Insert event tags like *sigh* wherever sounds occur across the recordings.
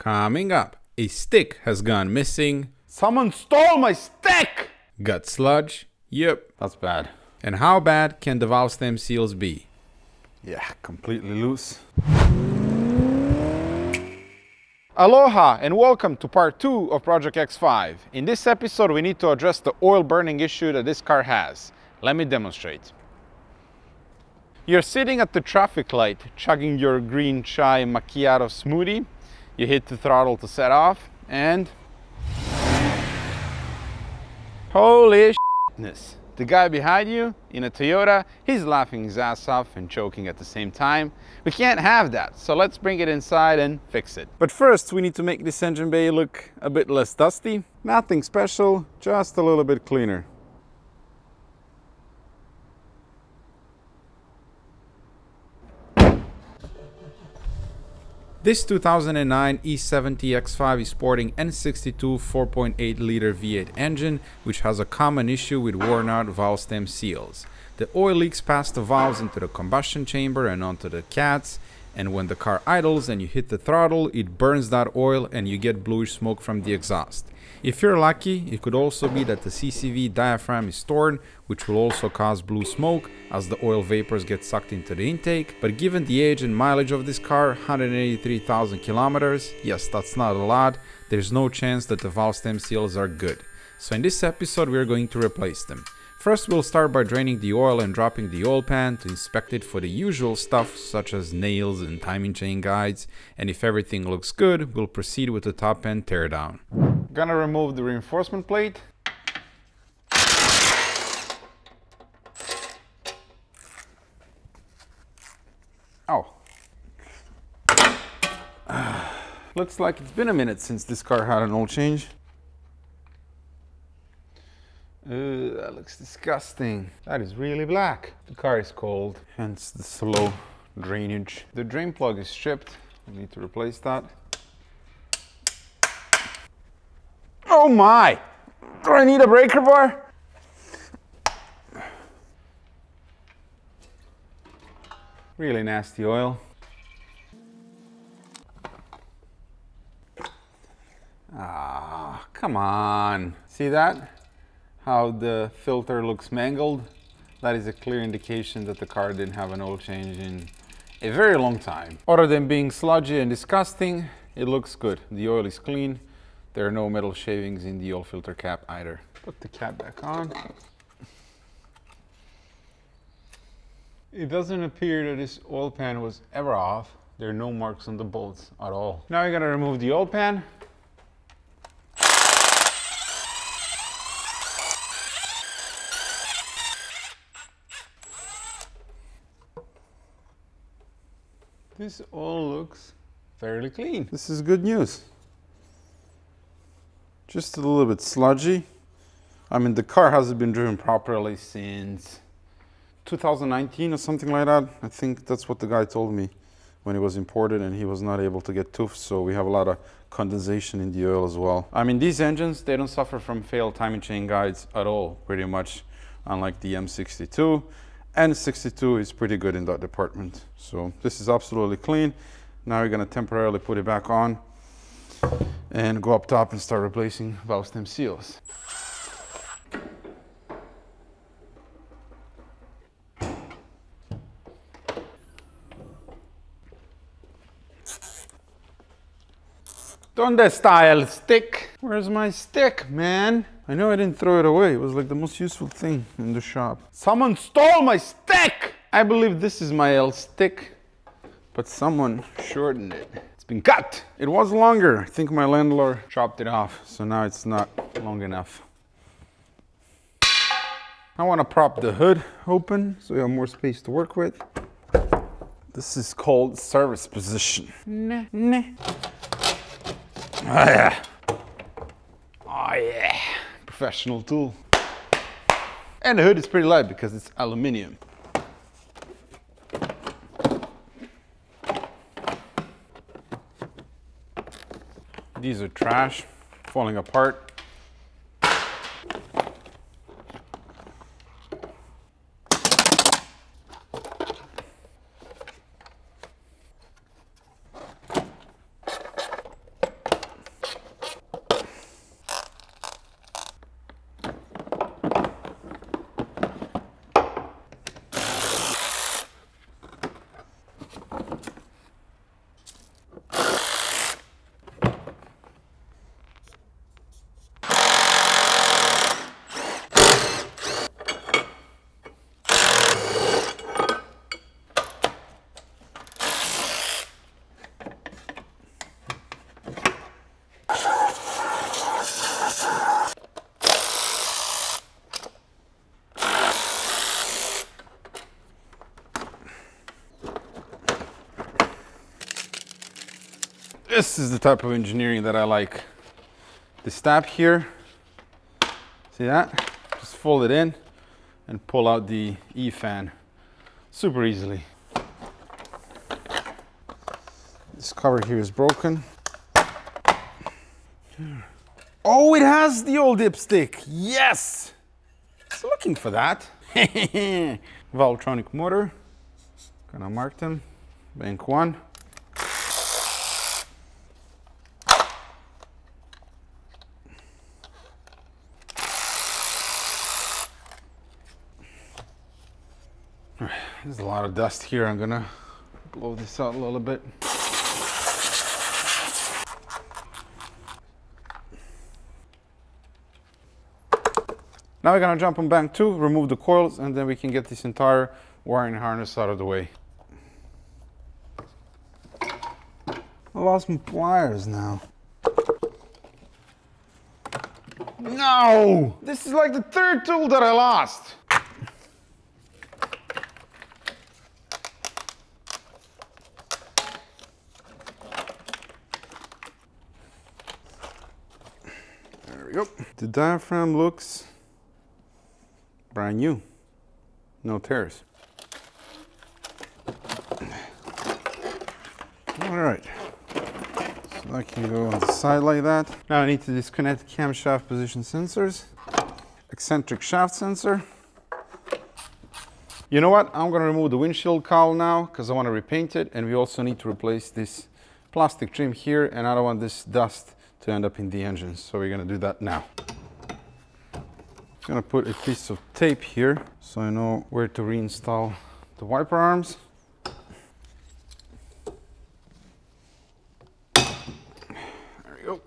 Coming up, a stick has gone missing, Someone stole my stick! gut sludge, yep. That's bad. And how bad can the valve stem seals be? Yeah, completely loose. Aloha and welcome to part two of Project X5. In this episode, we need to address the oil burning issue that this car has. Let me demonstrate. You're sitting at the traffic light, chugging your green chai macchiato smoothie. You hit the throttle to set off, and holy shitness! The guy behind you in a Toyota, he's laughing his ass off and choking at the same time. We can't have that, so let's bring it inside and fix it. But first, we need to make this engine bay look a bit less dusty. Nothing special, just a little bit cleaner. This 2009 E70 X5 is sporting N62 4.8 liter V8 engine, which has a common issue with worn out valve stem seals. The oil leaks past the valves into the combustion chamber and onto the cats, and when the car idles and you hit the throttle, it burns that oil and you get bluish smoke from the exhaust. If you're lucky, it could also be that the CCV diaphragm is torn, which will also cause blue smoke as the oil vapors get sucked into the intake. But given the age and mileage of this car, 183,000 kilometers, yes, that's not a lot, there's no chance that the valve stem seals are good. So in this episode, we're going to replace them. First, we'll start by draining the oil and dropping the oil pan to inspect it for the usual stuff such as nails and timing chain guides, and if everything looks good, we'll proceed with the top end teardown. Gonna remove the reinforcement plate. Oh. *sighs* Looks like it's been a minute since this car had an oil change. Ooh, that looks disgusting. That is really black. The car is cold, hence the slow drainage. The drain plug is stripped. I need to replace that. Oh my! Do I need a breaker bar? Really nasty oil. Ah, come on. See that? How the filter looks mangled? That is a clear indication that the car didn't have an oil change in a very long time. Other than being sludgy and disgusting, it looks good. The oil is clean. There are no metal shavings in the oil filter cap either. Put the cap back on. It doesn't appear that this oil pan was ever off. There are no marks on the bolts at all. Now we're gonna remove the oil pan. This all looks fairly clean. This is good news. Just a little bit sludgy. I mean, the car hasn't been driven properly since 2019 or something like that. I think that's what the guy told me when it was imported and he was not able to get TÜV, so we have a lot of condensation in the oil as well. I mean, these engines, they don't suffer from failed timing chain guides at all, pretty much, unlike the M62. N62 is pretty good in that department. So this is absolutely clean. Now we're gonna temporarily put it back on and go up top and start replacing valve stem seals. Donde the style stick? Where's my stick, man? I know I didn't throw it away. It was like the most useful thing in the shop. Someone stole my stick! I believe this is my L stick, but someone shortened it. It's been cut. It was longer. I think my landlord chopped it off, so now it's not long enough. I want to prop the hood open so we have more space to work with. This is called service position. Nah, nah. Oh yeah. Oh yeah. Professional tool. And the hood is pretty light because it's aluminium. These are trash, falling apart. This is the type of engineering that I like. The stab here, see that? Just fold it in and pull out the E-fan super easily. This cover here is broken. Oh, it has the old dipstick. Yes! I looking for that. *laughs* Valvetronic motor. Gonna mark them. Bank one. There's a lot of dust here. I'm gonna blow this out a little bit. Now we're gonna jump on bank two, remove the coils, and then we can get this entire wiring harness out of the way. I lost my pliers now. No! This is like the third tool that I lost. We go. The diaphragm looks brand new. No tears. All right. So I can go on the side like that. Now I need to disconnect camshaft position sensors, eccentric shaft sensor. You know what? I'm gonna remove the windshield cowl now because I want to repaint it and we also need to replace this plastic trim here and I don't want this dust to end up in the engine. So we're gonna do that now. I'm gonna put a piece of tape here so I know where to reinstall the wiper arms. There we go.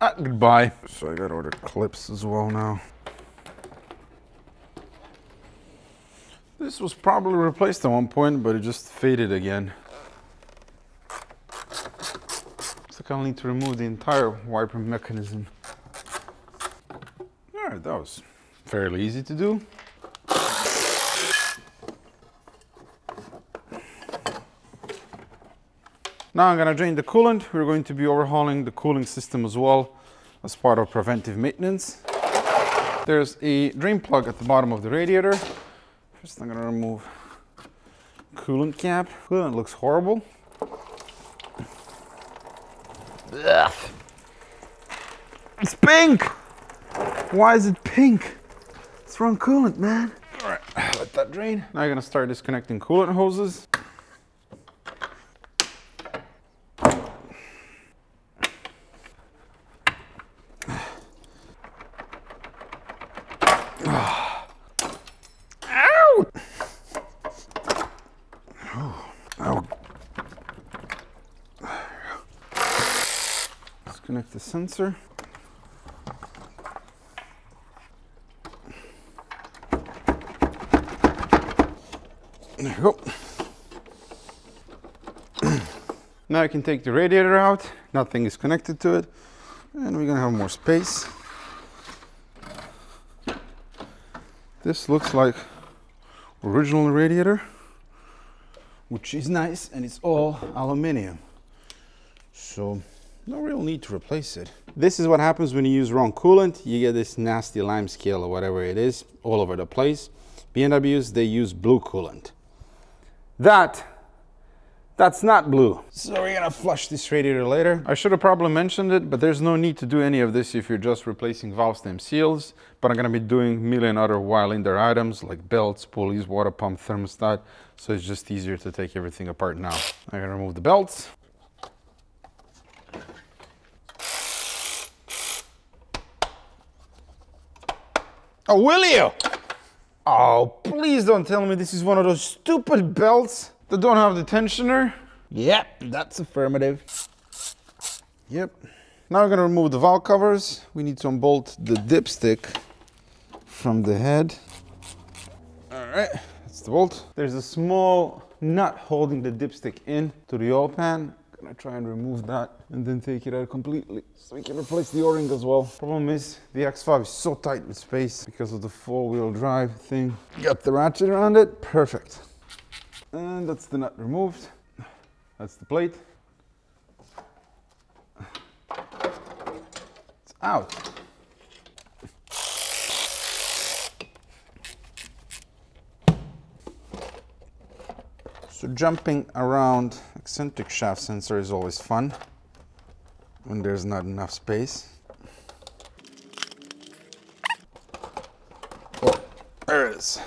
Ah, goodbye. So I gotta order clips as well now. This was probably replaced at one point, but it just faded again. Like I'll need to remove the entire wiper mechanism. Alright, that was fairly easy to do. Now I'm gonna drain the coolant. We're going to be overhauling the cooling system as well as part of preventive maintenance. There's a drain plug at the bottom of the radiator. First I'm gonna remove coolant cap. Coolant looks horrible. Ugh. It's pink! Why is it pink? It's wrong coolant, man. All right, let that drain. Now I'm gonna start disconnecting coolant hoses. Ow! Oh, ow. Disconnect the sensor. There *clears throat* you go. now I can take the radiator out. Nothing is connected to it. And we're gonna have more space. This looks like original radiator, which is nice and it's all aluminium. So no real need to replace it. This is what happens when you use wrong coolant. You get this nasty lime scale or whatever it is all over the place. BMWs, they use blue coolant. That, that's not blue. So we're gonna flush this radiator later. I should have probably mentioned it, but there's no need to do any of this if you're just replacing valve stem seals. But I'm gonna be doing million other while in there items like belts, pulleys, water pump, thermostat. So it's just easier to take everything apart now. I'm gonna remove the belts. Oh, will you? Oh, please don't tell me this is one of those stupid belts that don't have the tensioner. Yep, that's affirmative. Yep. Now we're gonna remove the valve covers. We need to unbolt the dipstick from the head. All right, that's the bolt. There's a small nut holding the dipstick in to the oil pan. Gonna try and remove that and then take it out completely so we can replace the o-ring as well. Problem is the X5 is so tight with space because of the four-wheel drive thing. Got the ratchet around it, perfect. And that's the nut removed. That's the plate. It's out. So jumping around eccentric shaft sensor is always fun when there's not enough space. Oh, there it is.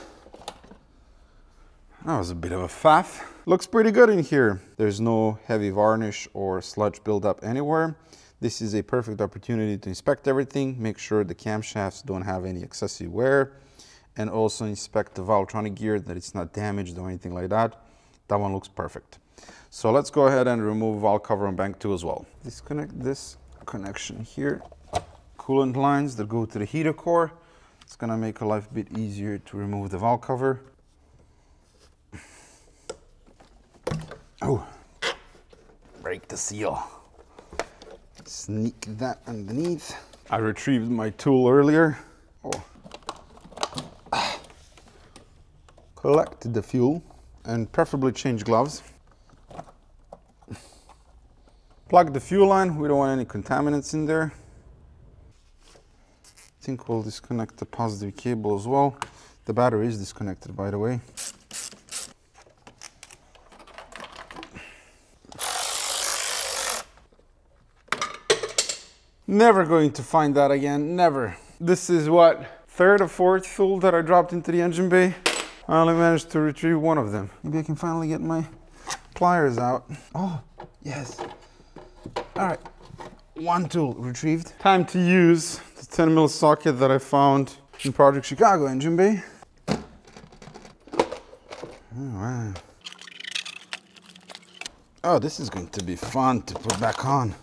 That was a bit of a faff. Looks pretty good in here. There's no heavy varnish or sludge buildup anywhere. This is a perfect opportunity to inspect everything, make sure the camshafts don't have any excessive wear, and also inspect the Valvetronic gear that it's not damaged or anything like that. That one looks perfect. So let's go ahead and remove valve cover on bank two as well. Disconnect this connection here. Coolant lines that go to the heater core. It's gonna make a life a bit easier to remove the valve cover. Oh, break the seal. Sneak that underneath. I retrieved my tool earlier. Oh. Collect the fuel and preferably change gloves. Plug the fuel line, we don't want any contaminants in there. I think we'll disconnect the positive cable as well. The battery is disconnected by the way. Never going to find that again, never. This is what, third or fourth tool that I dropped into the engine bay. I only managed to retrieve one of them. Maybe I can finally get my pliers out. Oh, yes. All right, one tool retrieved. Time to use the 10 mil socket that I found in Project Chicago eh, engine bay. Oh, wow. Oh, this is going to be fun to put back on.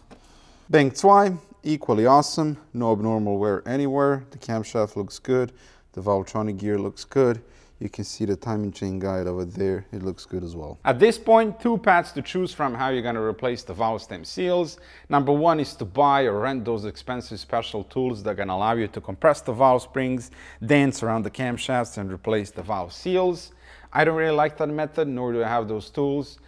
Bank 2, equally awesome. No abnormal wear anywhere. The camshaft looks good. The Valvetronic gear looks good. You can see the timing chain guide over there. It looks good as well. At this point, two paths to choose from how you're going to replace the valve stem seals. Number one is to buy or rent those expensive special tools that are going to allow you to compress the valve springs, dance around the camshafts and replace the valve seals. I don't really like that method, nor do I have those tools.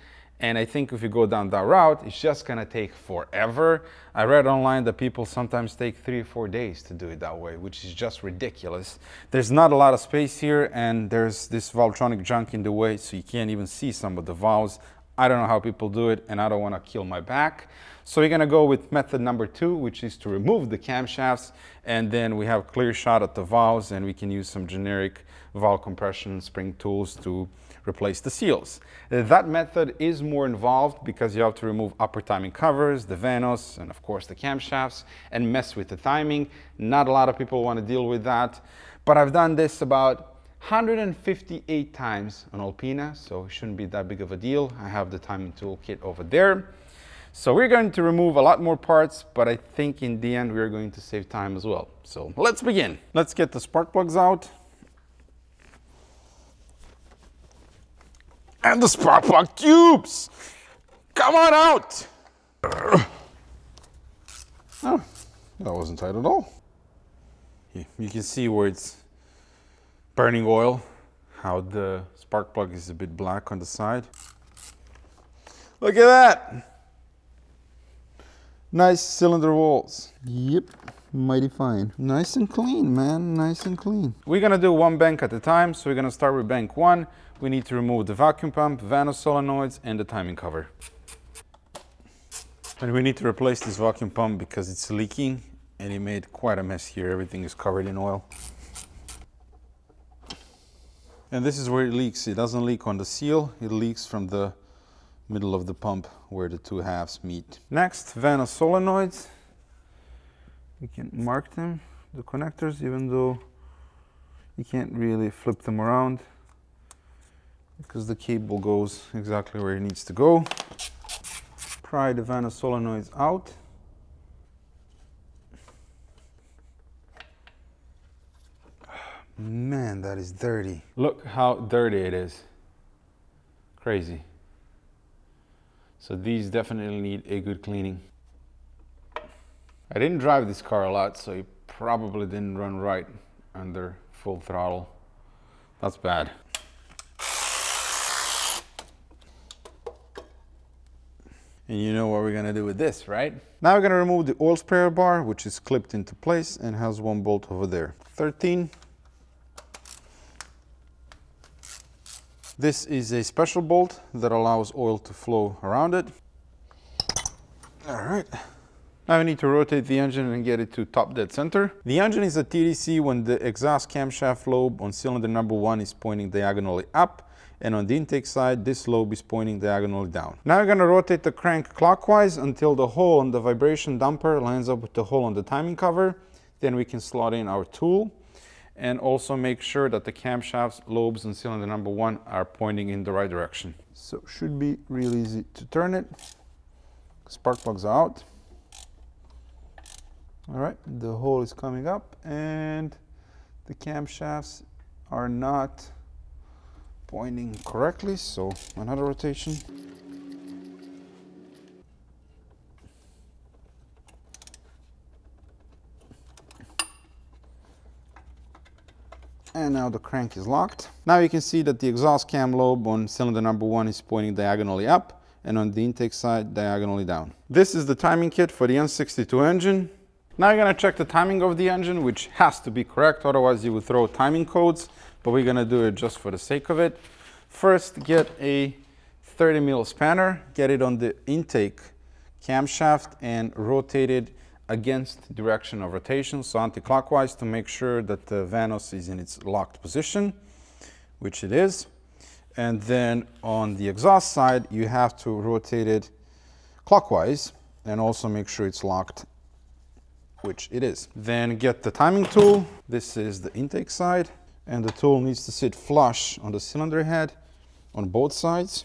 And I think if you go down that route, it's just gonna take forever. I read online that people sometimes take three or four days to do it that way, which is just ridiculous. There's not a lot of space here and there's this Valvetronic junk in the way, so you can't even see some of the valves. I don't know how people do it and I don't wanna kill my back. So we're gonna go with method number two, which is to remove the camshafts and then we have a clear shot at the valves and we can use some generic valve compression spring tools to replace the seals. That method is more involved because you have to remove upper timing covers, the vanos, and of course the camshafts, and mess with the timing. Not a lot of people want to deal with that, but I've done this about 158 times on Alpina, so it shouldn't be that big of a deal. I have the timing toolkit over there. So we're going to remove a lot more parts, but I think in the end we're going to save time as well. So let's begin. Let's get the spark plugs out. And the spark plug tubes. Come on out. Oh, that wasn't tight at all. You can see where it's burning oil, how the spark plug is a bit black on the side. Look at that. Nice cylinder walls. Yep, mighty fine. Nice and clean, man, nice and clean. We're gonna do one bank at a time, so we're gonna start with bank one we need to remove the vacuum pump, Vanos solenoids and the timing cover. And we need to replace this vacuum pump because it's leaking and it made quite a mess here. Everything is covered in oil. And this is where it leaks. It doesn't leak on the seal. It leaks from the middle of the pump where the two halves meet. Next, Vanos solenoids. You can mark them, the connectors, even though you can't really flip them around because the cable goes exactly where it needs to go. Pry the Vanos solenoids out. Man, that is dirty. Look how dirty it is. Crazy. So these definitely need a good cleaning. I didn't drive this car a lot, so it probably didn't run right under full throttle. That's bad. And you know what we're gonna do with this, right? Now we're gonna remove the oil sprayer bar, which is clipped into place and has one bolt over there. 13. This is a special bolt that allows oil to flow around it. All right. Now we need to rotate the engine and get it to top dead center. The engine is at TDC when the exhaust camshaft lobe on cylinder number one is pointing diagonally up and on the intake side this lobe is pointing diagonally down. Now we're going to rotate the crank clockwise until the hole on the vibration damper lines up with the hole on the timing cover. Then we can slot in our tool and also make sure that the camshafts, lobes on cylinder number one are pointing in the right direction. So should be real easy to turn it. Spark plugs out. All right, the hole is coming up and the camshafts are not pointing correctly, so another rotation. And now the crank is locked. Now you can see that the exhaust cam lobe on cylinder number one is pointing diagonally up and on the intake side diagonally down. This is the timing kit for the N62 engine. Now you're gonna check the timing of the engine, which has to be correct, otherwise you would throw timing codes but we're gonna do it just for the sake of it. First, get a 30 mil spanner, get it on the intake camshaft and rotate it against direction of rotation, so anti-clockwise to make sure that the Vanos is in its locked position, which it is. And then on the exhaust side, you have to rotate it clockwise and also make sure it's locked, which it is. Then get the timing tool. This is the intake side and the tool needs to sit flush on the cylinder head on both sides.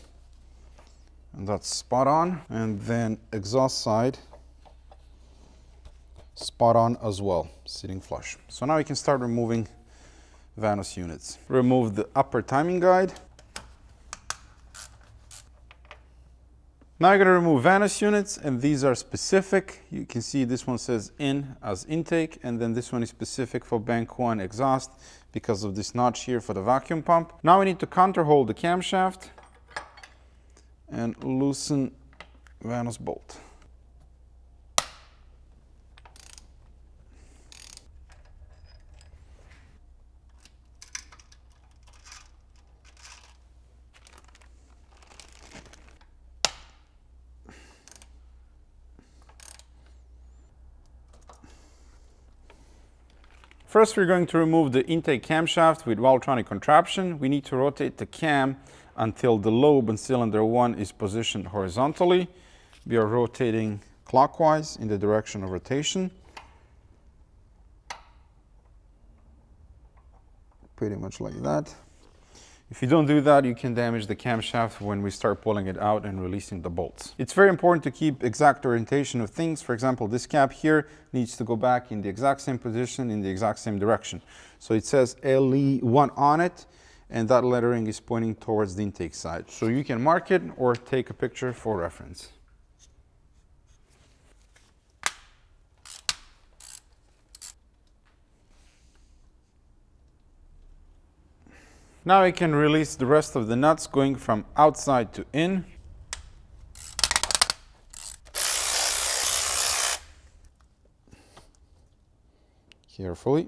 And that's spot on. And then exhaust side spot on as well sitting flush. So now we can start removing Vanos units. Remove the upper timing guide Now I'm going to remove Vanos units and these are specific. You can see this one says in as intake and then this one is specific for bank 1 exhaust because of this notch here for the vacuum pump. Now we need to counterhole the camshaft and loosen Vanos bolt. First, we're going to remove the intake camshaft with Valvetronic contraption. We need to rotate the cam until the lobe in cylinder 1 is positioned horizontally. We are rotating clockwise in the direction of rotation. Pretty much like that. If you don't do that, you can damage the camshaft when we start pulling it out and releasing the bolts. It's very important to keep exact orientation of things. For example, this cap here needs to go back in the exact same position in the exact same direction. So it says LE1 on it and that lettering is pointing towards the intake side. So you can mark it or take a picture for reference. Now I can release the rest of the nuts going from outside to in. Carefully.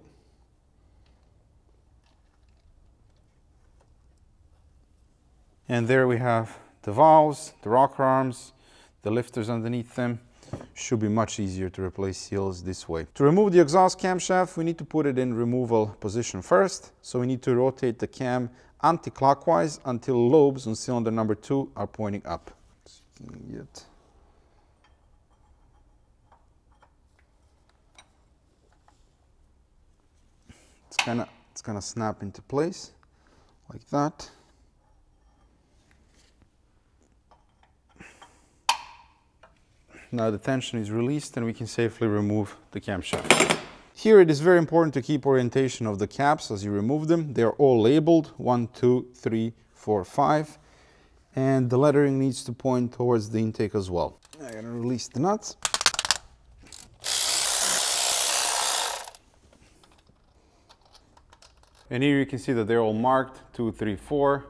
And there we have the valves, the rocker arms, the lifters underneath them should be much easier to replace seals this way. To remove the exhaust camshaft, we need to put it in removal position first. So we need to rotate the cam anti-clockwise until lobes on cylinder number two are pointing up. It's gonna, it's gonna snap into place like that. Now the tension is released and we can safely remove the camshaft. Here it is very important to keep orientation of the caps as you remove them. They are all labeled, one, two, three, four, five. and the lettering needs to point towards the intake as well. I'm gonna release the nuts. And here you can see that they're all marked, two, three, four.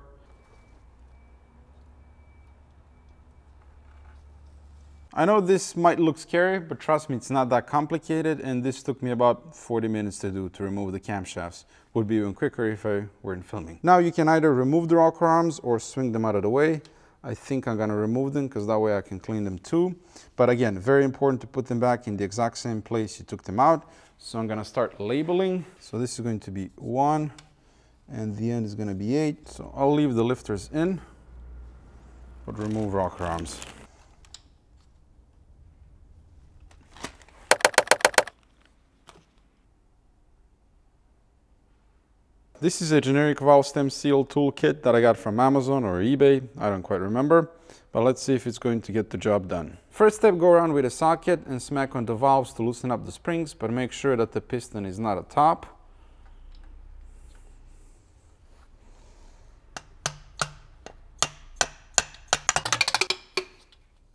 I know this might look scary, but trust me, it's not that complicated. And this took me about 40 minutes to do to remove the camshafts. Would be even quicker if I weren't filming. Now you can either remove the rocker arms or swing them out of the way. I think I'm gonna remove them because that way I can clean them too. But again, very important to put them back in the exact same place you took them out. So I'm gonna start labeling. So this is going to be one and the end is gonna be eight. So I'll leave the lifters in, but remove rocker arms. This is a generic valve stem seal toolkit that I got from Amazon or eBay. I don't quite remember, but let's see if it's going to get the job done. First step, go around with a socket and smack on the valves to loosen up the springs, but make sure that the piston is not atop.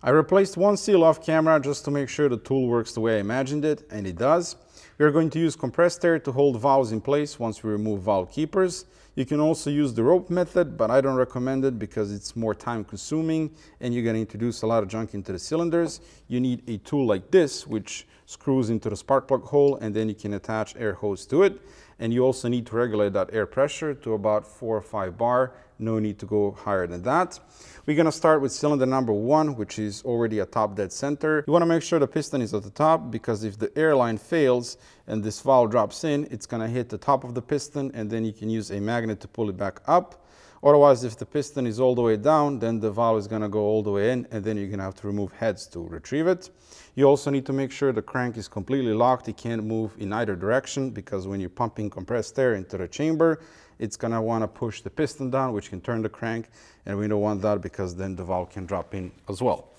I replaced one seal off camera just to make sure the tool works the way I imagined it, and it does. We are going to use compressed air to hold valves in place once we remove valve keepers. You can also use the rope method, but I don't recommend it because it's more time consuming and you're going to introduce a lot of junk into the cylinders. You need a tool like this, which screws into the spark plug hole and then you can attach air hose to it. And you also need to regulate that air pressure to about four or five bar. No need to go higher than that. We're gonna start with cylinder number one, which is already a top dead center. You wanna make sure the piston is at the top because if the airline fails and this valve drops in, it's gonna hit the top of the piston and then you can use a magnet to pull it back up. Otherwise, if the piston is all the way down, then the valve is gonna go all the way in and then you're gonna have to remove heads to retrieve it. You also need to make sure the crank is completely locked. It can't move in either direction because when you're pumping compressed air into the chamber, it's gonna wanna push the piston down, which can turn the crank, and we don't want that because then the valve can drop in as well.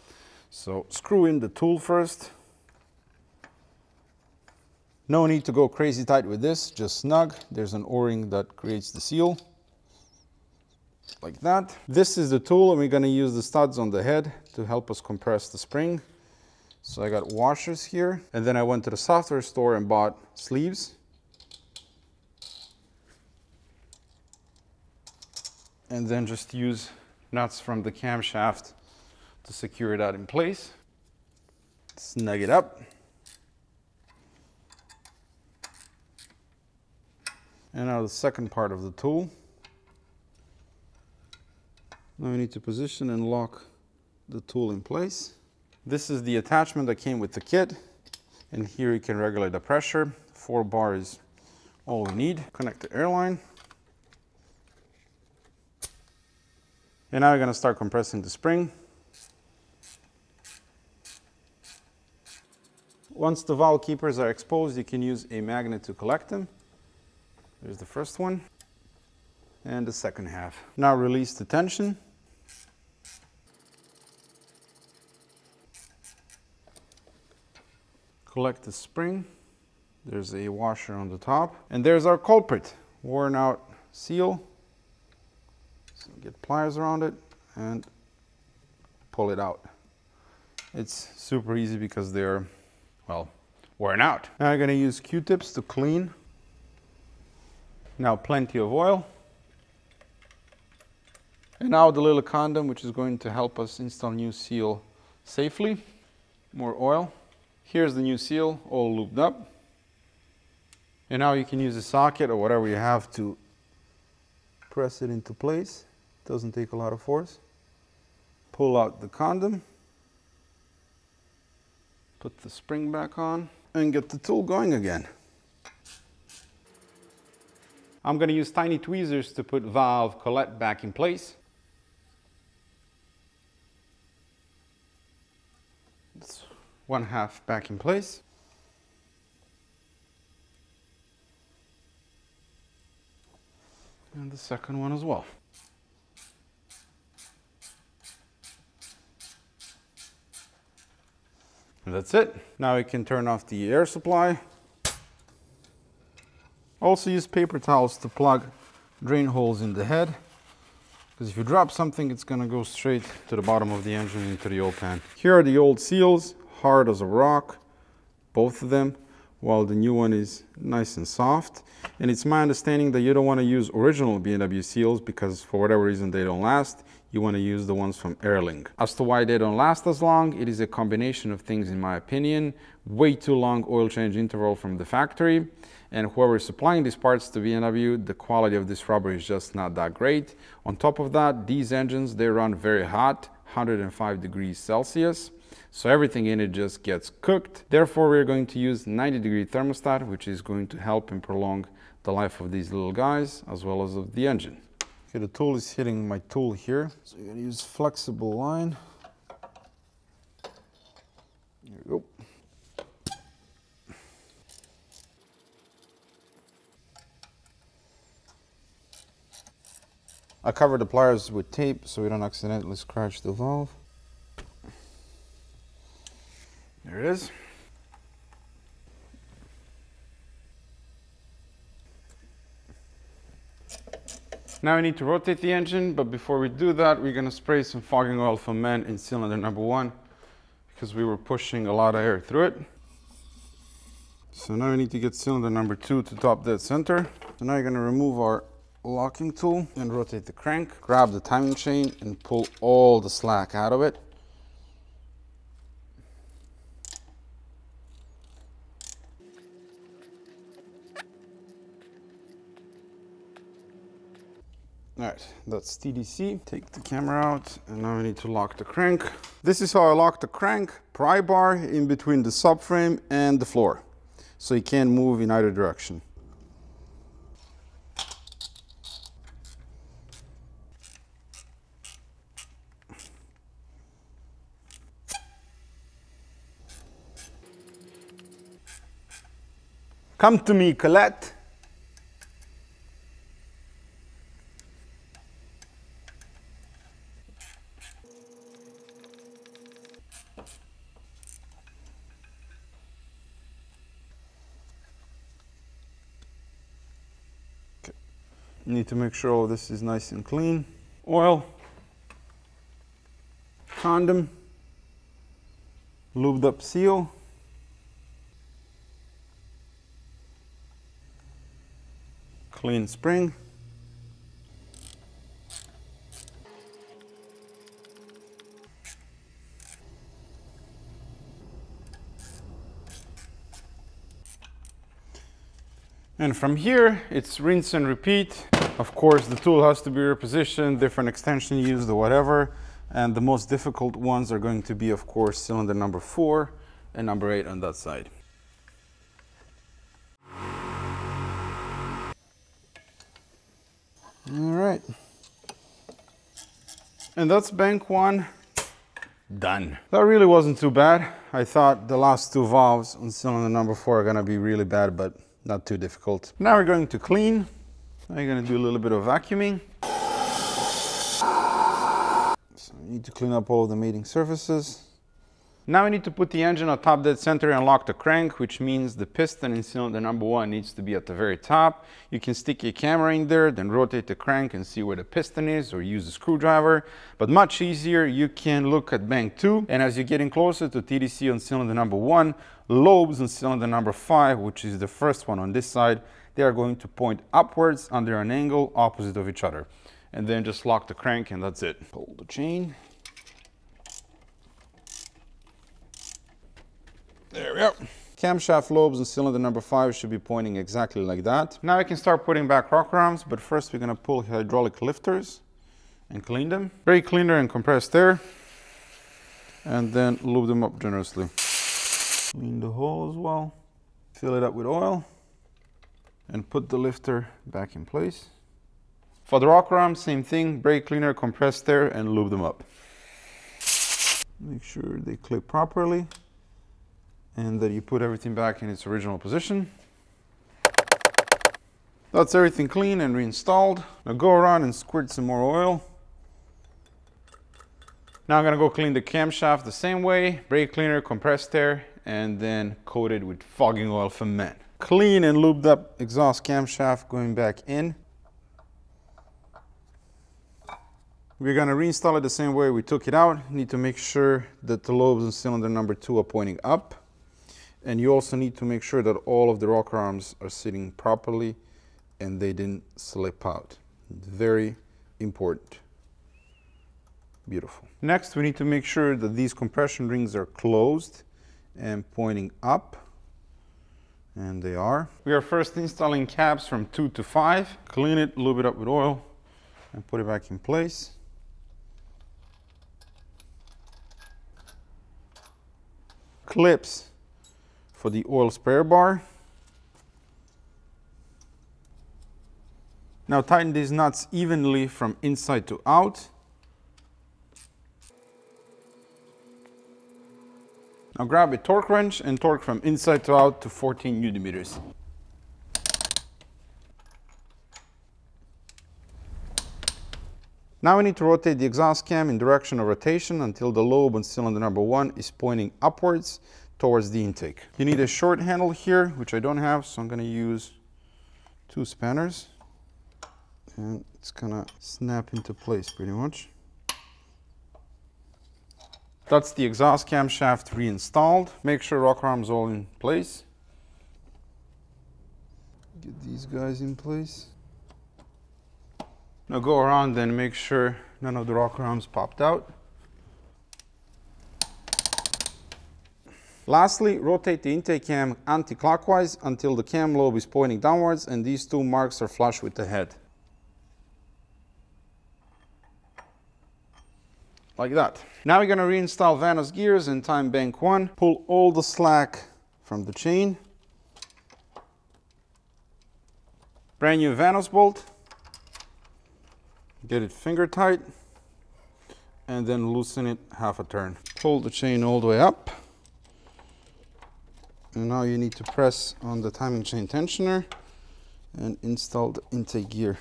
So screw in the tool first. No need to go crazy tight with this, just snug. There's an O-ring that creates the seal like that. This is the tool and we're gonna use the studs on the head to help us compress the spring. So I got washers here. And then I went to the software store and bought sleeves. And then just use nuts from the camshaft to secure that in place. Snug it up. And now the second part of the tool. Now we need to position and lock the tool in place. This is the attachment that came with the kit. And here you can regulate the pressure. Four bar is all we need. Connect the airline. And now we're gonna start compressing the spring. Once the valve keepers are exposed, you can use a magnet to collect them. There's the first one and the second half. Now release the tension. Collect the spring. There's a washer on the top. And there's our culprit, worn out seal. So get pliers around it and pull it out. It's super easy because they're, well, worn out. Now I'm gonna use Q-tips to clean. Now plenty of oil. And now the little condom, which is going to help us install new seal safely. More oil. Here's the new seal all looped up. And now you can use a socket or whatever you have to press it into place. Doesn't take a lot of force. Pull out the condom. Put the spring back on and get the tool going again. I'm going to use tiny tweezers to put valve collet back in place. One half back in place. And the second one as well. And that's it. Now we can turn off the air supply. Also use paper towels to plug drain holes in the head Because if you drop something, it's gonna go straight to the bottom of the engine into the oil pan. Here are the old seals, hard as a rock, both of them, while the new one is nice and soft. And it's my understanding that you don't wanna use original BMW seals because for whatever reason they don't last you want to use the ones from Elring. As to why they don't last as long, it is a combination of things in my opinion. Way too long oil change interval from the factory, and whoever is supplying these parts to BMW, the quality of this rubber is just not that great. On top of that, these engines, they run very hot, 105 degrees Celsius. So everything in it just gets cooked. Therefore, we're going to use 90 degree thermostat, which is going to help and prolong the life of these little guys, as well as of the engine. Okay, the tool is hitting my tool here. So you're gonna use flexible line. There we go. I cover the pliers with tape so we don't accidentally scratch the valve. There it is. Now we need to rotate the engine, but before we do that, we're gonna spray some fogging oil from MEN in cylinder number one because we were pushing a lot of air through it. So now we need to get cylinder number two to top dead center. So now you're gonna remove our locking tool and rotate the crank, grab the timing chain and pull all the slack out of it. Right, that's TDC. Take the camera out and now we need to lock the crank. This is how I lock the crank, pry bar in between the subframe and the floor. So you can't move in either direction. Come to me, Colette. Need to make sure all this is nice and clean. Oil, condom, lubed up seal, clean spring, And from here, it's rinse and repeat. Of course, the tool has to be repositioned, different extension used or whatever. And the most difficult ones are going to be, of course, cylinder number four and number eight on that side. All right. And that's bank one done. That really wasn't too bad. I thought the last two valves on cylinder number four are gonna be really bad, but not too difficult. Now we're going to clean. Now you're going to do a little bit of vacuuming. So you need to clean up all of the mating surfaces. Now we need to put the engine on top dead center and lock the crank, which means the piston in cylinder number one needs to be at the very top. You can stick your camera in there, then rotate the crank and see where the piston is or use a screwdriver. But much easier, you can look at bank two. And as you're getting closer to TDC on cylinder number one, lobes on cylinder number five, which is the first one on this side, they are going to point upwards under an angle opposite of each other. And then just lock the crank and that's it. Pull the chain. There we go. Camshaft lobes and cylinder number five should be pointing exactly like that. Now we can start putting back rocker arms, but first we're gonna pull hydraulic lifters and clean them. Brake cleaner and compressed air. And then lube them up generously. Clean the hole as well. Fill it up with oil and put the lifter back in place. For the rocker arms, same thing, brake cleaner, compressed air, and lube them up. Make sure they clip properly and that you put everything back in its original position. That's everything clean and reinstalled. Now go around and squirt some more oil. Now I'm gonna go clean the camshaft the same way, brake cleaner, compressed air, and then coat it with fogging oil for MEN. Clean and lubed up exhaust camshaft going back in. We're gonna reinstall it the same way we took it out. Need to make sure that the lobes in cylinder number two are pointing up. And you also need to make sure that all of the rocker arms are sitting properly and they didn't slip out. Very important. Beautiful. Next, we need to make sure that these compression rings are closed and pointing up. And they are. We are first installing caps from two to five. Clean it, lube it up with oil, and put it back in place. Clips for the oil sprayer bar. Now tighten these nuts evenly from inside to out. Now grab a torque wrench and torque from inside to out to 14 newton meters. Now we need to rotate the exhaust cam in direction of rotation until the lobe on cylinder number one is pointing upwards towards the intake. You need a short handle here, which I don't have, so I'm gonna use two spanners. And it's gonna snap into place pretty much. That's the exhaust camshaft reinstalled. Make sure rocker arms all in place. Get these guys in place. Now go around and make sure none of the rocker arms popped out. Lastly, rotate the intake cam anti-clockwise until the cam lobe is pointing downwards and these two marks are flush with the head. like that. Now we're gonna reinstall Vanos gears in time bank one. Pull all the slack from the chain. Brand new Vanos bolt. Get it finger tight and then loosen it half a turn. Pull the chain all the way up. And now you need to press on the timing chain tensioner and install the intake gear.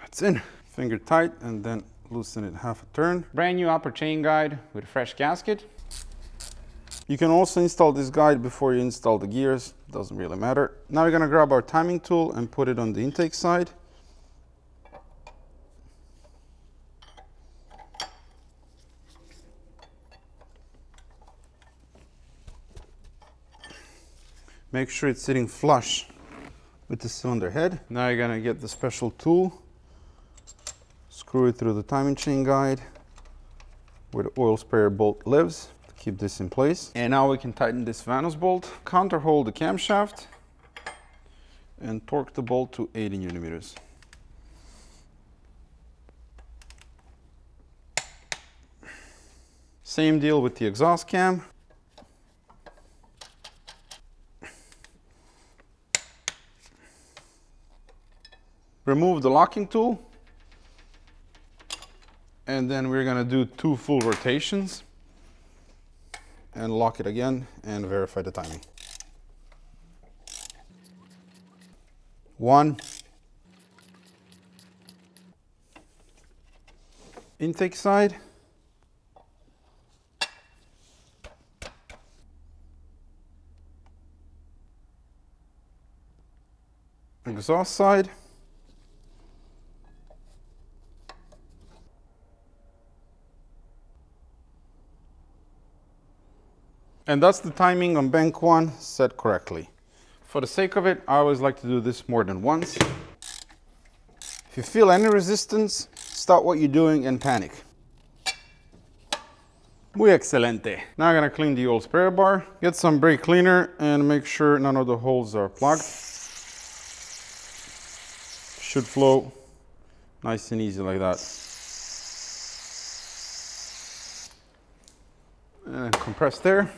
That's in. Finger tight and then loosen it half a turn. Brand new upper chain guide with a fresh gasket. You can also install this guide before you install the gears, doesn't really matter. Now we're gonna grab our timing tool and put it on the intake side. Make sure it's sitting flush with the cylinder head. Now you're gonna get the special tool Screw it through the timing chain guide where the oil sprayer bolt lives to keep this in place. And now we can tighten this Vanos bolt, counter hold the camshaft and torque the bolt to 80 newton. Same deal with the exhaust cam. Remove the locking tool and then we're gonna do two full rotations and lock it again and verify the timing. One. Intake side. Exhaust side. And that's the timing on bank one set correctly. For the sake of it, I always like to do this more than once. If you feel any resistance, stop what you're doing and panic. Muy excelente. Now I'm gonna clean the old sprayer bar, get some brake cleaner and make sure none of the holes are plugged. Should flow nice and easy like that. And compress there.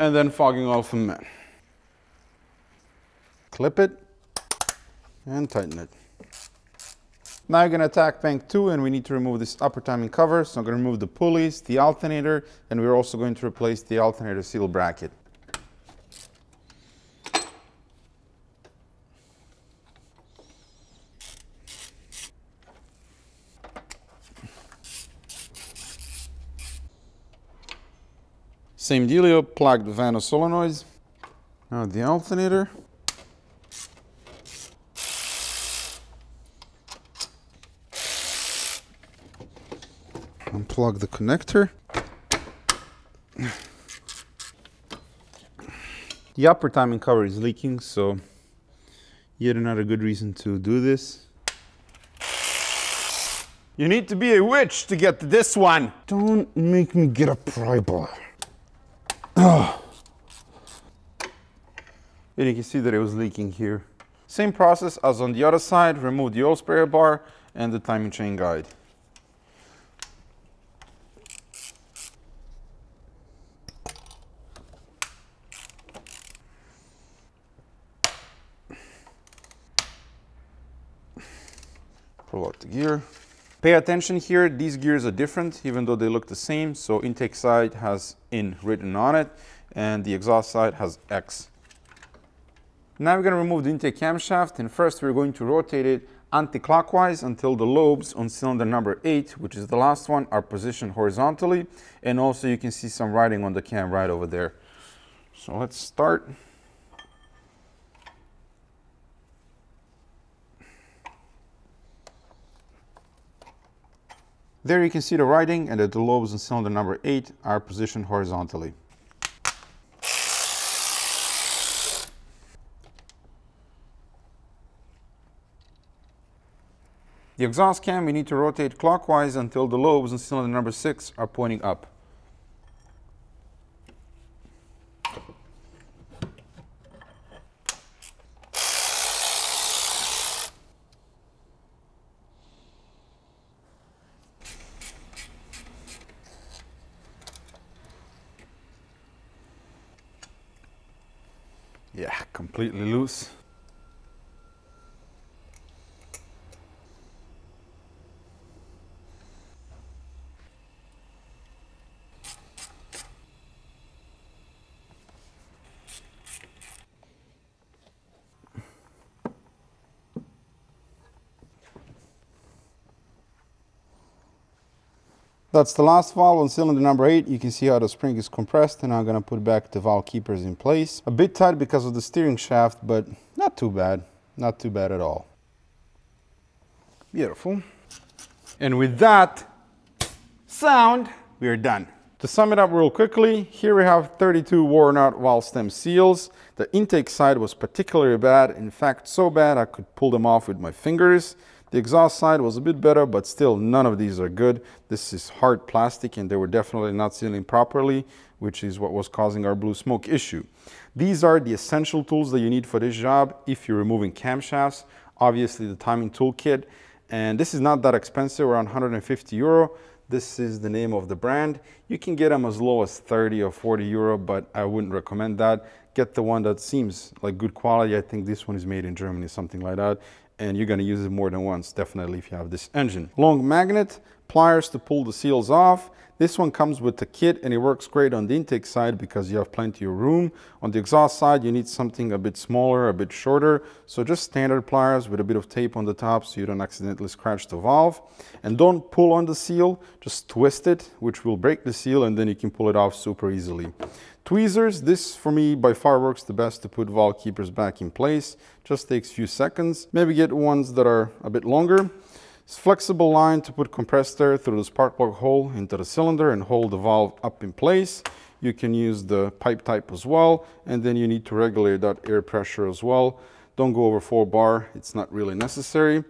And then fogging off from that. Clip it and tighten it. Now you're to attack bank two and we need to remove this upper timing cover. So I'm going to remove the pulleys, the alternator, and we're also going to replace the alternator seal bracket. Same dealio, plugged Vanos solenoids. Now the alternator. Unplug the connector. The upper timing cover is leaking, so yet another good reason to do this. You need to be a witch to get this one. Don't make me get a pry bar. And you can see that it was leaking here. Same process as on the other side, remove the oil sprayer bar and the timing chain guide. Pull out the gear. Pay attention here, these gears are different even though they look the same. So intake side has in written on it and the exhaust side has X. Now we're going to remove the intake camshaft and first we're going to rotate it anti-clockwise until the lobes on cylinder number 8, which is the last one, are positioned horizontally and also you can see some writing on the cam right over there. So let's start. There you can see the writing and that the lobes on cylinder number 8 are positioned horizontally. The exhaust cam we need to rotate clockwise until the lobes on cylinder number 6 are pointing up. Yeah, completely loose. That's the last valve on cylinder number 8. You can see how the spring is compressed and I'm going to put back the valve keepers in place. A bit tight because of the steering shaft, but not too bad. Not too bad at all. Beautiful. And with that sound, we are done. To sum it up real quickly, here we have 32 worn out valve stem seals. The intake side was particularly bad. In fact, so bad I could pull them off with my fingers. The exhaust side was a bit better, but still none of these are good. This is hard plastic and they were definitely not sealing properly, which is what was causing our blue smoke issue. These are the essential tools that you need for this job if you're removing camshafts. Obviously the timing toolkit, and this is not that expensive, around 150 euro. This is the name of the brand. You can get them as low as 30 or 40 euro, but I wouldn't recommend that. Get the one that seems like good quality. I think this one is made in Germany, something like that and you're going to use it more than once, definitely if you have this engine. Long magnet, pliers to pull the seals off. This one comes with the kit and it works great on the intake side because you have plenty of room. On the exhaust side, you need something a bit smaller, a bit shorter. So just standard pliers with a bit of tape on the top so you don't accidentally scratch the valve. And don't pull on the seal, just twist it, which will break the seal and then you can pull it off super easily. Tweezers, this for me by far works the best to put valve keepers back in place. Just takes a few seconds. Maybe get ones that are a bit longer. It's flexible line to put compressed air through the spark plug hole into the cylinder and hold the valve up in place. You can use the pipe type as well, and then you need to regulate that air pressure as well. Don't go over 4 bar, it's not really necessary.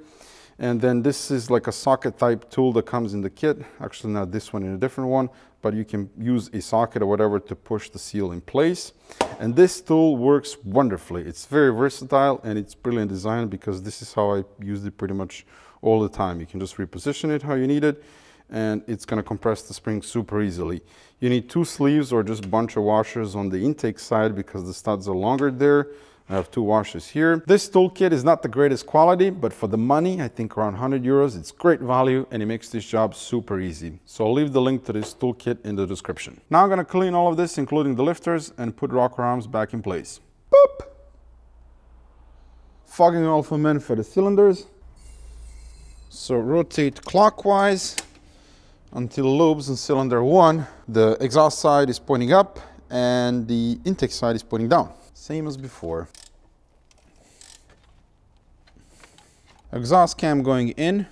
And then this is like a socket type tool that comes in the kit. Actually not this one, in a different one, but you can use a socket or whatever to push the seal in place. And this tool works wonderfully. It's very versatile and it's brilliant design because this is how I use it pretty much all the time. You can just reposition it how you need it and it's going to compress the spring super easily. You need two sleeves or just bunch of washers on the intake side because the studs are longer there. I have two washers here. This toolkit is not the greatest quality, but for the money, I think around 100 euros, it's great value and it makes this job super easy. So I'll leave the link to this toolkit in the description. Now I'm gonna clean all of this, including the lifters, and put rocker arms back in place. Boop! Fogging oil for men for the cylinders. So rotate clockwise until lobes in cylinder one. The exhaust side is pointing up and the intake side is pointing down. Same as before. Exhaust cam going in.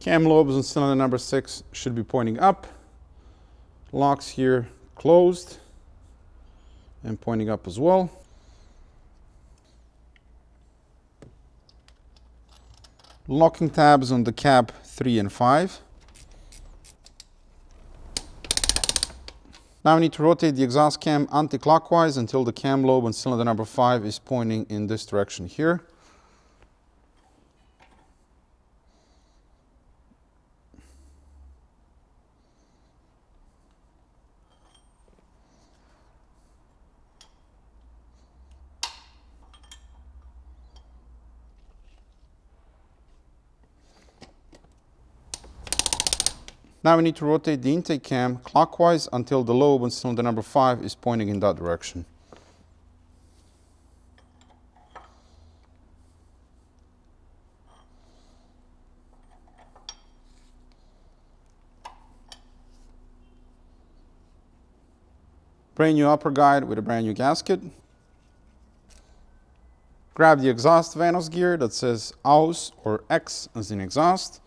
Cam lobes on cylinder number six should be pointing up. Locks here closed and pointing up as well. Locking tabs on the cab 3 and 5. Now we need to rotate the exhaust cam anti-clockwise until the cam lobe on cylinder number 5 is pointing in this direction here. Now we need to rotate the intake cam clockwise until the lobe on cylinder number 5 is pointing in that direction. Brand new upper guide with a brand new gasket. Grab the exhaust Vanos gear that says AUS or X as in exhaust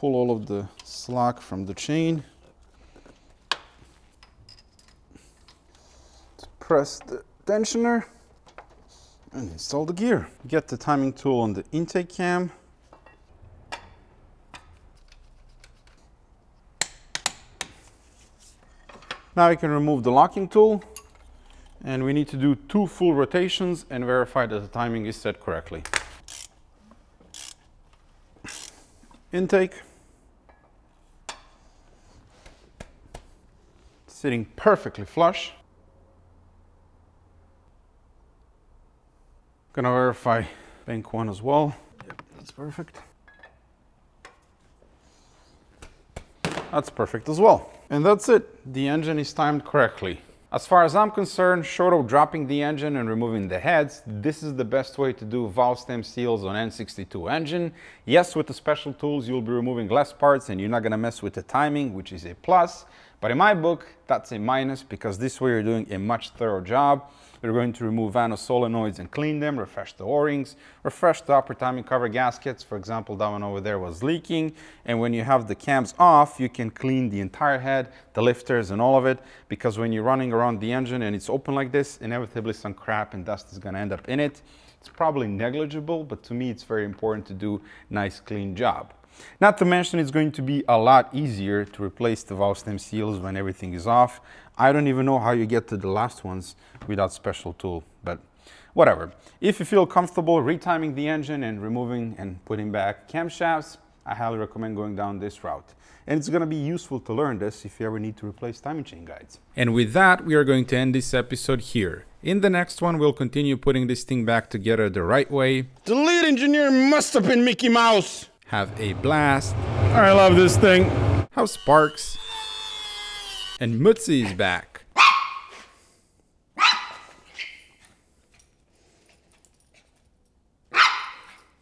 pull all of the slack from the chain. Press the tensioner and install the gear. Get the timing tool on the intake cam. Now we can remove the locking tool and we need to do two full rotations and verify that the timing is set correctly. Intake. Sitting perfectly flush. Gonna verify bank one as well. Yep, that's perfect. That's perfect as well. And that's it. The engine is timed correctly. As far as I'm concerned, short of dropping the engine and removing the heads, this is the best way to do valve stem seals on N62 engine. Yes, with the special tools, you'll be removing less parts and you're not gonna mess with the timing, which is a plus. But in my book, that's a minus because this way you're doing a much thorough job. You're going to remove Vanos solenoids and clean them, refresh the O-rings, refresh the upper timing cover gaskets. For example, that one over there was leaking. And when you have the cams off, you can clean the entire head, the lifters and all of it. Because when you're running around the engine and it's open like this, inevitably some crap and dust is gonna end up in it. It's probably negligible, but to me, it's very important to do nice, clean job. Not to mention it's going to be a lot easier to replace the valve stem seals when everything is off. I don't even know how you get to the last ones without special tool, but whatever. If you feel comfortable retiming the engine and removing and putting back camshafts, I highly recommend going down this route. And it's going to be useful to learn this if you ever need to replace timing chain guides. And with that, we are going to end this episode here. In the next one, we'll continue putting this thing back together the right way. The lead engineer must have been Mickey Mouse have a blast. I love this thing. How Sparks and Mutzi back.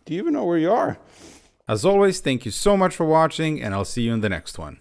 Do you even know where you are? As always, thank you so much for watching, and I'll see you in the next one.